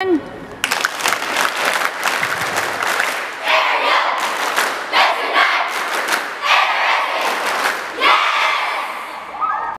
One.